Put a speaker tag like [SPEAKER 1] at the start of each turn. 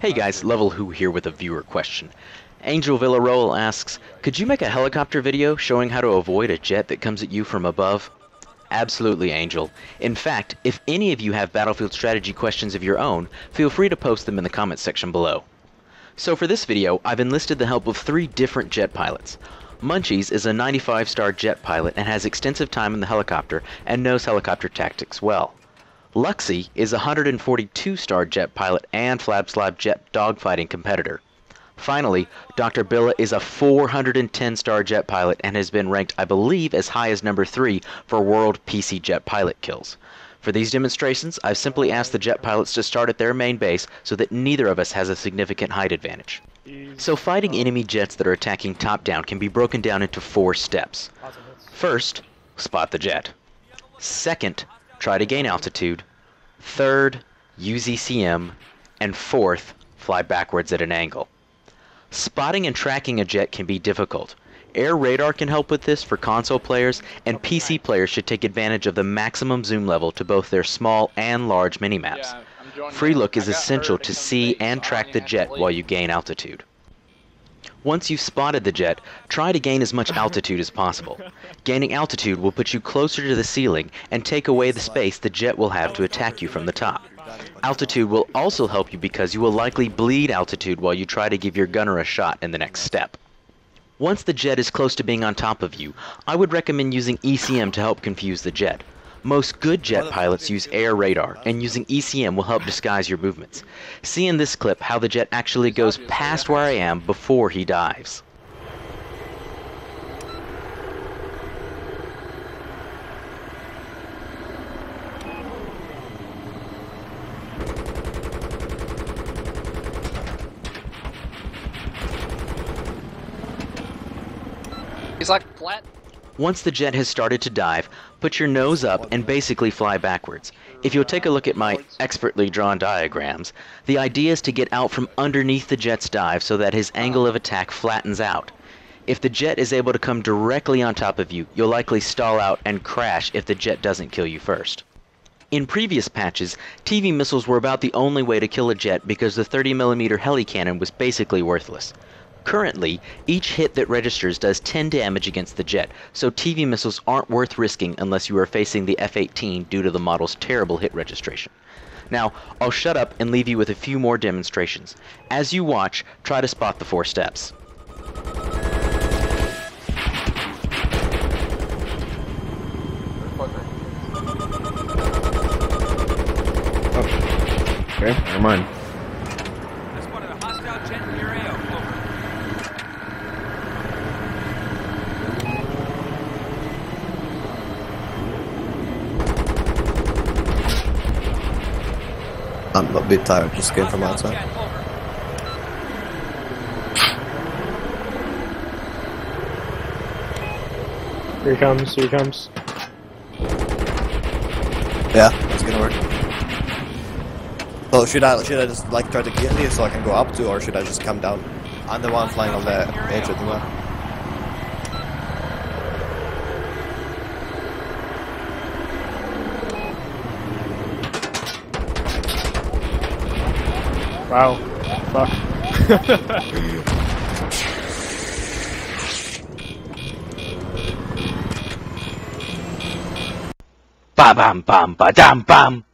[SPEAKER 1] Hey guys, Level Who here with a viewer question. Angel Villarroel asks, could you make a helicopter video showing how to avoid a jet that comes at you from above? Absolutely, Angel. In fact, if any of you have battlefield strategy questions of your own, feel free to post them in the comments section below. So for this video, I've enlisted the help of three different jet pilots. Munchies is a 95-star jet pilot and has extensive time in the helicopter and knows helicopter tactics well. Luxy is a 142-star jet pilot and Flab Slab jet dogfighting competitor. Finally, Dr. Billa is a 410-star jet pilot and has been ranked, I believe, as high as number 3 for world PC jet pilot kills. For these demonstrations, I've simply asked the jet pilots to start at their main base so that neither of us has a significant height advantage. So fighting enemy jets that are attacking top-down can be broken down into four steps. First, spot the jet. Second, try to gain altitude. Third, use ECM. And fourth, fly backwards at an angle. Spotting and tracking a jet can be difficult. Air radar can help with this for console players, and PC players should take advantage of the maximum zoom level to both their small and large minimaps. Free look is essential to see and track the jet while you gain altitude. Once you've spotted the jet, try to gain as much altitude as possible. Gaining altitude will put you closer to the ceiling and take away the space the jet will have to attack you from the top. Altitude will also help you because you will likely bleed altitude while you try to give your gunner a shot in the next step. Once the jet is close to being on top of you, I would recommend using ECM to help confuse the jet. Most good jet pilots use air radar, and using ECM will help disguise your movements. See in this clip how the jet actually goes past where I am before he dives.
[SPEAKER 2] He's like flat.
[SPEAKER 1] Once the jet has started to dive, put your nose up and basically fly backwards. If you'll take a look at my expertly drawn diagrams, the idea is to get out from underneath the jet's dive so that his angle of attack flattens out. If the jet is able to come directly on top of you, you'll likely stall out and crash if the jet doesn't kill you first. In previous patches, TV missiles were about the only way to kill a jet because the 30mm heli cannon was basically worthless. Currently, each hit that registers does 10 damage against the jet, so TV missiles aren't worth risking unless you are facing the F-18 due to the model's terrible hit registration. Now, I'll shut up and leave you with a few more demonstrations. As you watch, try to spot the four steps.
[SPEAKER 3] Okay, never mind.
[SPEAKER 4] I spotted a hostile jet near AO. Over.
[SPEAKER 5] I'm a bit tired, just came from outside.
[SPEAKER 3] Here he comes, here he comes.
[SPEAKER 5] Yeah, that's gonna work. So should I should I just like try to get here so I can go up to, or should I just come down? I'm the one flying on the edge at the moment.
[SPEAKER 3] Wow. Fuck.
[SPEAKER 1] Ba bam bam ba dam bam!